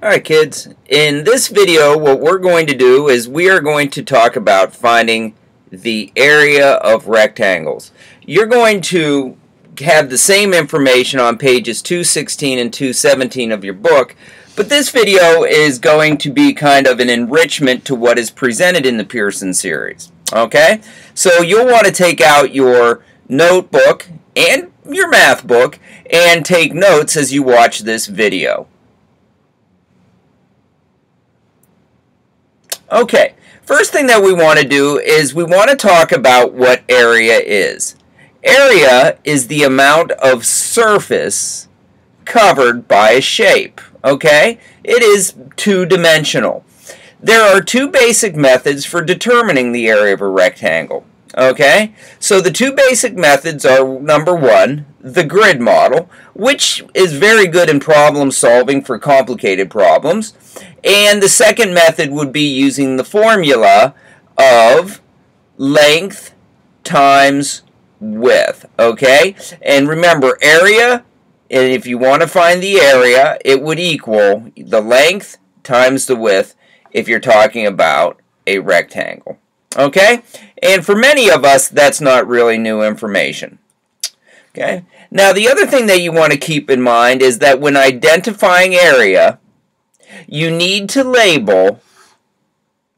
Alright kids, in this video what we're going to do is we are going to talk about finding the area of rectangles. You're going to have the same information on pages 216 and 217 of your book, but this video is going to be kind of an enrichment to what is presented in the Pearson series. Okay? So you'll want to take out your notebook and your math book and take notes as you watch this video. Okay, first thing that we want to do is we want to talk about what area is. Area is the amount of surface covered by a shape, okay? It is two-dimensional. There are two basic methods for determining the area of a rectangle. Okay, so the two basic methods are number one, the grid model, which is very good in problem solving for complicated problems. And the second method would be using the formula of length times width. Okay, and remember area, and if you want to find the area, it would equal the length times the width if you're talking about a rectangle. Okay? And for many of us, that's not really new information. Okay? Now, the other thing that you want to keep in mind is that when identifying area, you need to label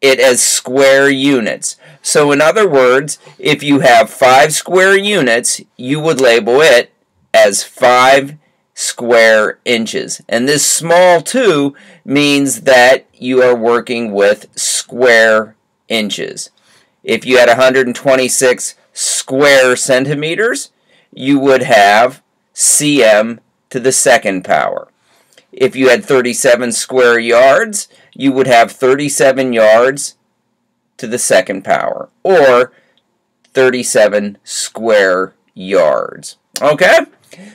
it as square units. So in other words, if you have five square units, you would label it as five square inches. And this small 2 means that you are working with square inches. If you had 126 square centimeters, you would have cm to the second power. If you had 37 square yards, you would have 37 yards to the second power, or 37 square yards. Okay?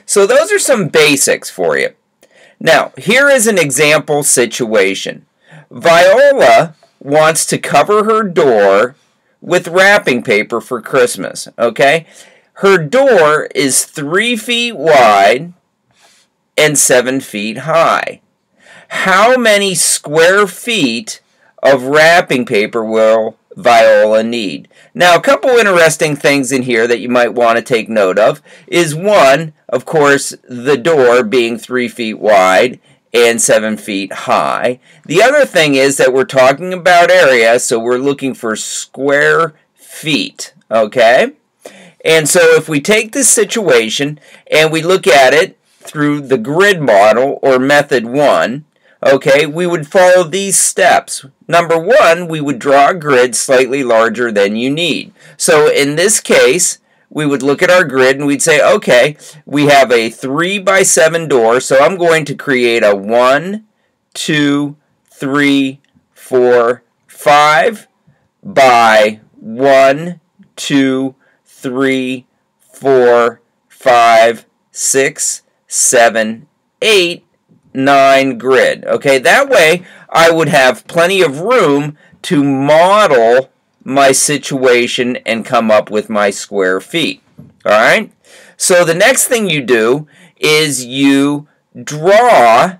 So those are some basics for you. Now, here is an example situation. Viola wants to cover her door with wrapping paper for Christmas, okay? Her door is three feet wide and seven feet high. How many square feet of wrapping paper will Viola need? Now, a couple interesting things in here that you might want to take note of is one, of course, the door being three feet wide and 7 feet high. The other thing is that we're talking about area, so we're looking for square feet, okay? And so if we take this situation and we look at it through the grid model or method 1, okay, we would follow these steps. Number 1, we would draw a grid slightly larger than you need. So in this case, we would look at our grid and we'd say, okay, we have a 3 by 7 door, so I'm going to create a 1, 2, 3, 4, 5 by 1, 2, 3, 4, 5, 6, 7, 8, 9 grid. Okay, that way I would have plenty of room to model my situation and come up with my square feet. All right? So the next thing you do is you draw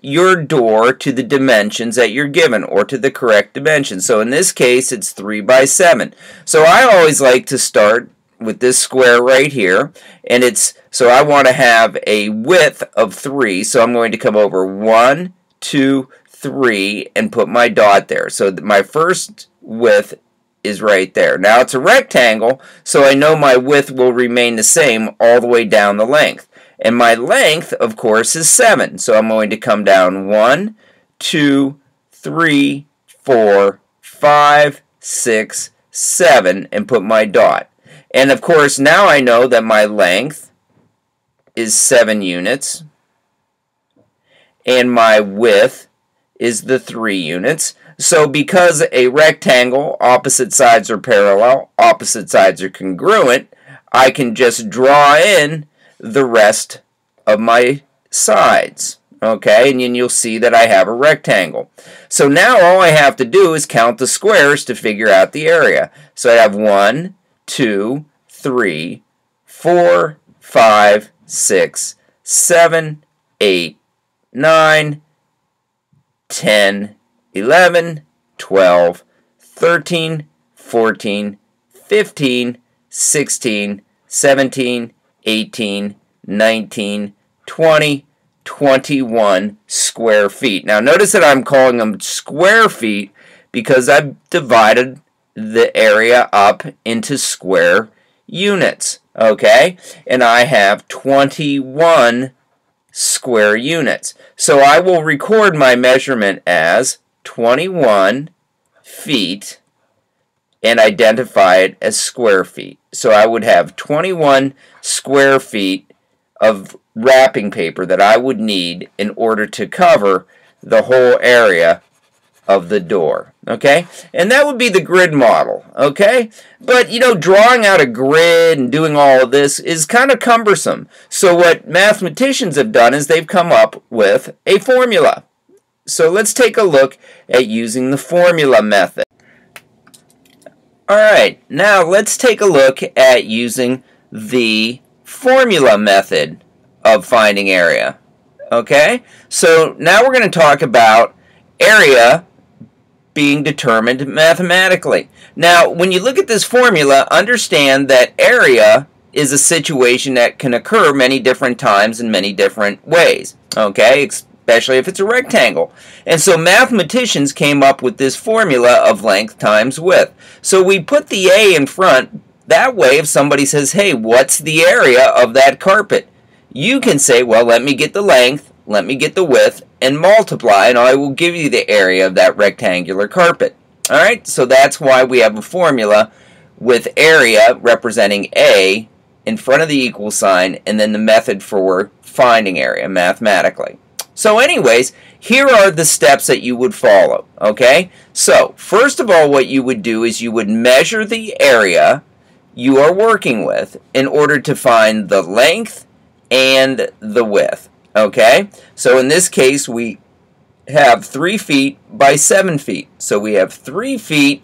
your door to the dimensions that you're given or to the correct dimension. So in this case, it's 3 by 7. So I always like to start with this square right here and it's so I want to have a width of 3 so I'm going to come over 1 2 3 and put my dot there so my first width is right there. Now it's a rectangle, so I know my width will remain the same all the way down the length. And my length, of course, is 7. So I'm going to come down 1, 2, 3, 4, 5, 6, 7, and put my dot. And of course, now I know that my length is 7 units, and my width is the 3 units. So because a rectangle, opposite sides are parallel, opposite sides are congruent, I can just draw in the rest of my sides. Okay, and then you'll see that I have a rectangle. So now all I have to do is count the squares to figure out the area. So I have 1, 2, 3, 4, 5, 6, 7, 8, 9, 10, 11, 12, 13, 14, 15, 16, 17, 18, 19, 20, 21 square feet. Now notice that I'm calling them square feet because I've divided the area up into square units, okay? And I have 21 square units. So I will record my measurement as 21 feet and identify it as square feet. So I would have 21 square feet of wrapping paper that I would need in order to cover the whole area of the door. Okay? And that would be the grid model. Okay? But, you know, drawing out a grid and doing all of this is kind of cumbersome. So what mathematicians have done is they've come up with a formula. So let's take a look at using the formula method. Alright, now let's take a look at using the formula method of finding area. Okay, so now we're going to talk about area being determined mathematically. Now, when you look at this formula, understand that area is a situation that can occur many different times in many different ways. Okay, especially if it's a rectangle. And so mathematicians came up with this formula of length times width. So we put the A in front. That way, if somebody says, hey, what's the area of that carpet? You can say, well, let me get the length, let me get the width, and multiply, and I will give you the area of that rectangular carpet. Alright, so that's why we have a formula with area representing A in front of the equal sign, and then the method for finding area mathematically. So anyways, here are the steps that you would follow, okay? So, first of all, what you would do is you would measure the area you are working with in order to find the length and the width, okay? So in this case, we have 3 feet by 7 feet. So we have 3 feet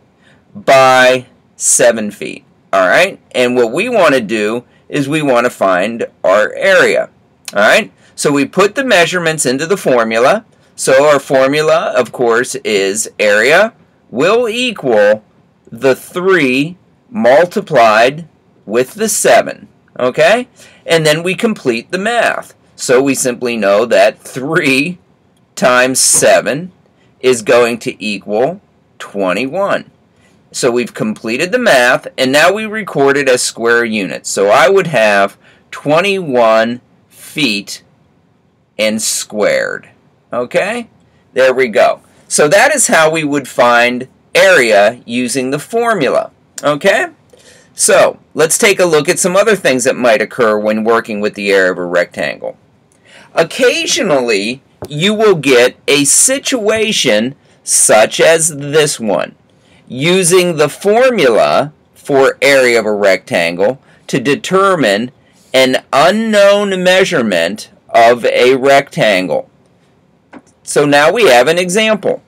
by 7 feet, all right? And what we want to do is we want to find our area, all right? So we put the measurements into the formula. So our formula, of course, is area will equal the 3 multiplied with the 7. Okay? And then we complete the math. So we simply know that 3 times 7 is going to equal 21. So we've completed the math, and now we record it as square units. So I would have 21 feet and squared. Okay? There we go. So that is how we would find area using the formula. Okay? So, let's take a look at some other things that might occur when working with the area of a rectangle. Occasionally, you will get a situation such as this one, using the formula for area of a rectangle to determine an unknown measurement of a rectangle. So now we have an example.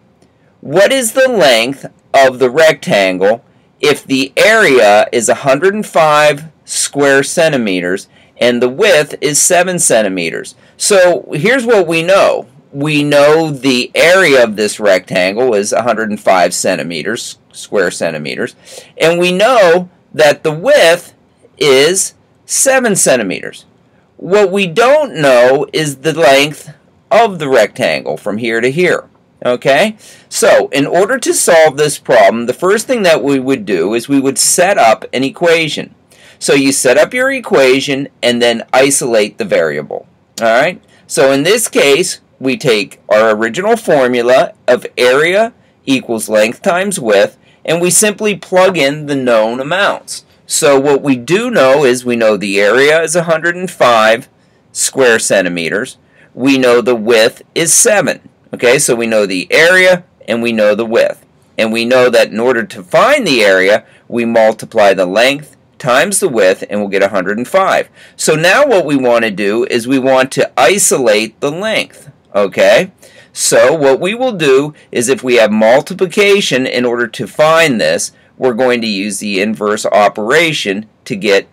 What is the length of the rectangle if the area is 105 square centimeters and the width is 7 centimeters? So here's what we know. We know the area of this rectangle is 105 centimeters, square centimeters, and we know that the width is 7 centimeters. What we don't know is the length of the rectangle from here to here. Okay? So, in order to solve this problem, the first thing that we would do is we would set up an equation. So you set up your equation and then isolate the variable. Alright? So in this case, we take our original formula of area equals length times width, and we simply plug in the known amounts. So what we do know is we know the area is 105 square centimeters. We know the width is 7. Okay, so we know the area and we know the width. And we know that in order to find the area, we multiply the length times the width and we'll get 105. So now what we want to do is we want to isolate the length. Okay, so what we will do is if we have multiplication in order to find this, we're going to use the inverse operation to get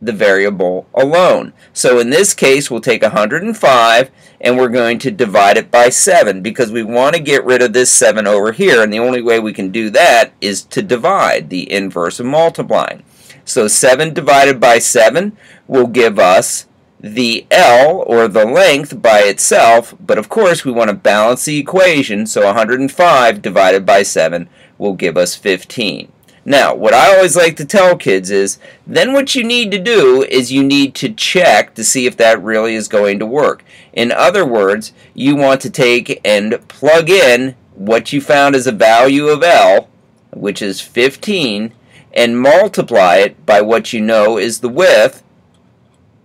the variable alone. So in this case, we'll take 105 and we're going to divide it by 7 because we want to get rid of this 7 over here and the only way we can do that is to divide the inverse of multiplying. So 7 divided by 7 will give us the L, or the length, by itself, but of course we want to balance the equation, so 105 divided by 7 will give us 15. Now, what I always like to tell kids is, then what you need to do is you need to check to see if that really is going to work. In other words, you want to take and plug in what you found as a value of L, which is 15, and multiply it by what you know is the width,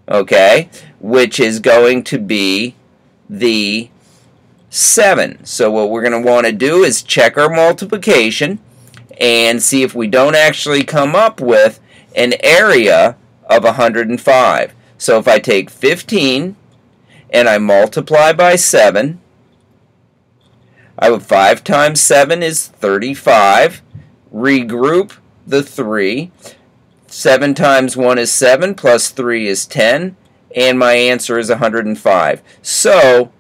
okay, which is going to be the 7. So what we're going to want to do is check our multiplication and see if we don't actually come up with an area of 105. So if I take 15 and I multiply by 7, I have 5 times 7 is 35. Regroup the 3. 7 times 1 is 7, plus 3 is 10, and my answer is 105. So,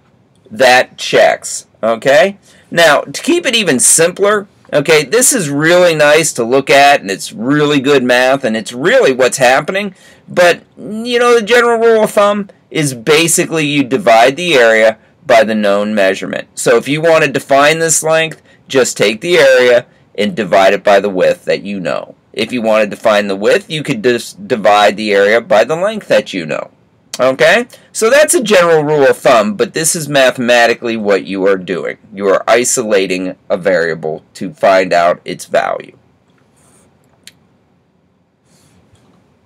that checks, okay? Now, to keep it even simpler, okay, this is really nice to look at, and it's really good math, and it's really what's happening, but, you know, the general rule of thumb is basically you divide the area by the known measurement. So if you want to define this length, just take the area and divide it by the width that you know. If you wanted to find the width, you could just divide the area by the length that you know. Okay? So that's a general rule of thumb, but this is mathematically what you are doing. You are isolating a variable to find out its value.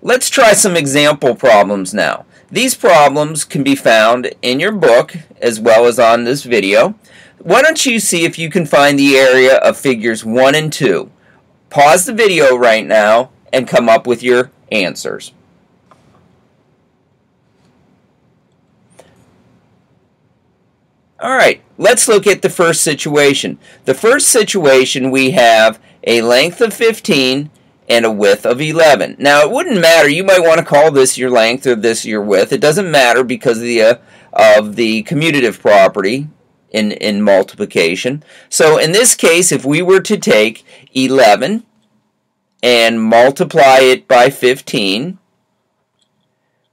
Let's try some example problems now. These problems can be found in your book as well as on this video. Why don't you see if you can find the area of figures 1 and 2 pause the video right now and come up with your answers. All right, let's look at the first situation. The first situation we have a length of 15 and a width of 11. Now it wouldn't matter, you might want to call this your length or this your width. It doesn't matter because of the, uh, of the commutative property in, in multiplication. So in this case, if we were to take 11 and multiply it by 15,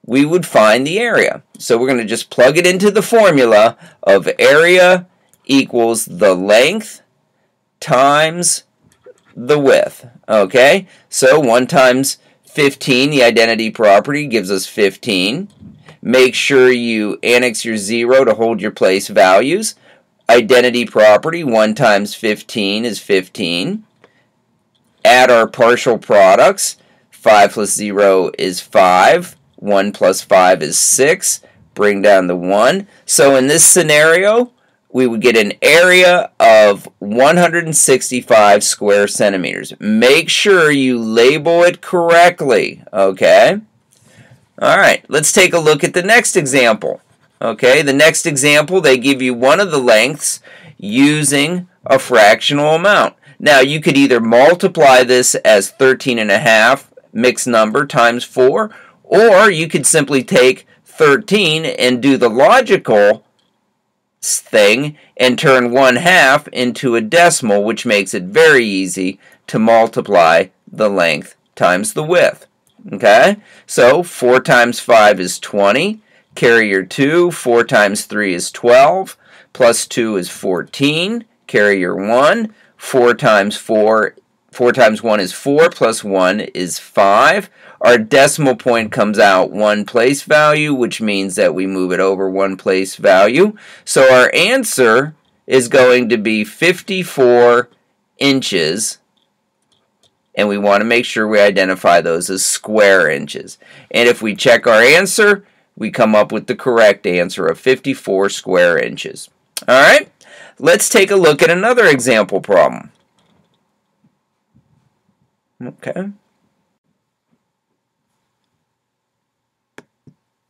we would find the area. So we're going to just plug it into the formula of area equals the length times the width. Okay, so 1 times 15, the identity property, gives us 15. Make sure you annex your 0 to hold your place values identity property, 1 times 15 is 15. Add our partial products. 5 plus 0 is 5. 1 plus 5 is 6. Bring down the 1. So in this scenario, we would get an area of 165 square centimeters. Make sure you label it correctly, okay? All right, let's take a look at the next example. Okay, the next example, they give you one of the lengths using a fractional amount. Now, you could either multiply this as 13 and a half mixed number times 4, or you could simply take 13 and do the logical thing and turn 1 half into a decimal, which makes it very easy to multiply the length times the width. Okay, so 4 times 5 is 20 carrier 2. 4 times 3 is 12. Plus 2 is 14. Carrier 1. 4 times 4, 4 times 1 is 4. Plus 1 is 5. Our decimal point comes out one place value, which means that we move it over one place value. So our answer is going to be 54 inches and we want to make sure we identify those as square inches. And if we check our answer, we come up with the correct answer of 54 square inches. All right, let's take a look at another example problem. Okay.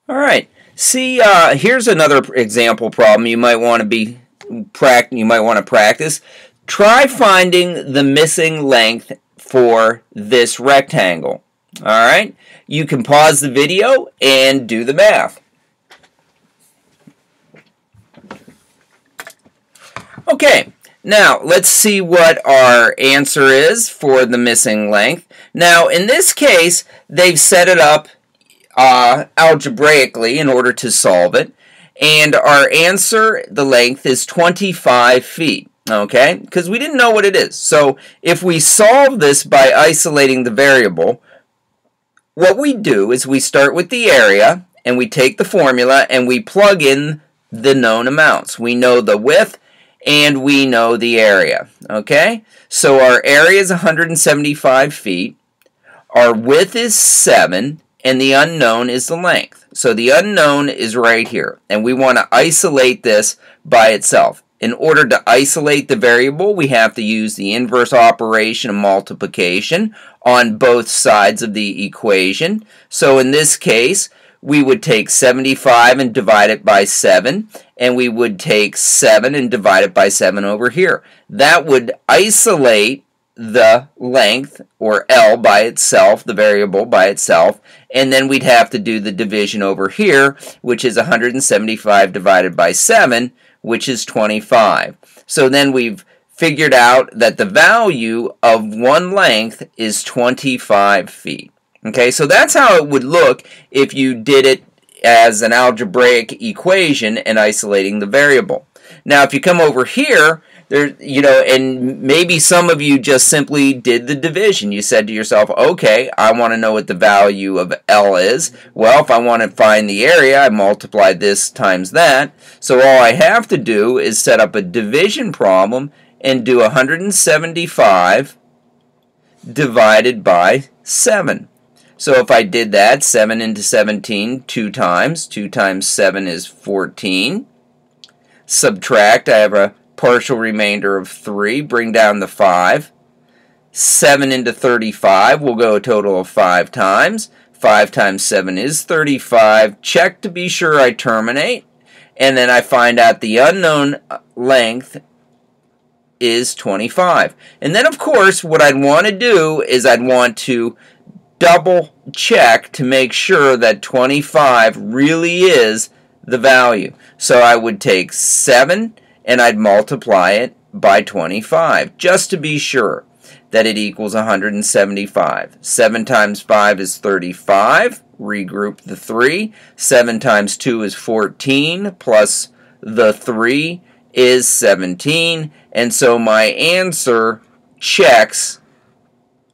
All right. See, uh, here's another example problem you might want to be you might want to practice. Try finding the missing length for this rectangle. Alright, you can pause the video and do the math. Okay, now let's see what our answer is for the missing length. Now in this case, they've set it up uh, algebraically in order to solve it. And our answer, the length, is 25 feet. Okay, because we didn't know what it is. So if we solve this by isolating the variable, what we do is we start with the area and we take the formula and we plug in the known amounts. We know the width and we know the area. Okay, so our area is 175 feet, our width is 7, and the unknown is the length. So the unknown is right here, and we want to isolate this by itself. In order to isolate the variable, we have to use the inverse operation of multiplication on both sides of the equation. So in this case, we would take 75 and divide it by 7, and we would take 7 and divide it by 7 over here. That would isolate the length, or L by itself, the variable by itself, and then we'd have to do the division over here, which is 175 divided by 7, which is 25. So then we've figured out that the value of one length is 25 feet. Okay, so that's how it would look if you did it as an algebraic equation and isolating the variable. Now, if you come over here, there, you know, and maybe some of you just simply did the division. You said to yourself, okay, I want to know what the value of L is. Well, if I want to find the area, I multiply this times that. So all I have to do is set up a division problem and do 175 divided by 7. So if I did that, 7 into 17 two times. 2 times 7 is 14. Subtract, I have a partial remainder of 3, bring down the 5. 7 into 35 will go a total of 5 times. 5 times 7 is 35. Check to be sure I terminate. And then I find out the unknown uh, length is 25. And then, of course, what I'd want to do is I'd want to double check to make sure that 25 really is the value. So I would take 7 and I'd multiply it by 25 just to be sure that it equals 175. 7 times 5 is 35. Regroup the 3. 7 times 2 is 14 plus the 3 is 17. And so my answer checks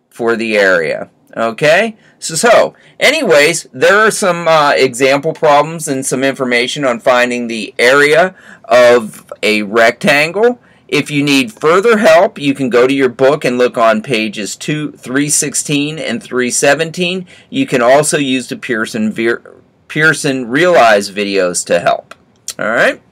for the area. Okay? So, so anyways, there are some uh, example problems and some information on finding the area of a rectangle. If you need further help, you can go to your book and look on pages 2, 316 and 317. You can also use the Pearson, Pearson Realize videos to help. All right?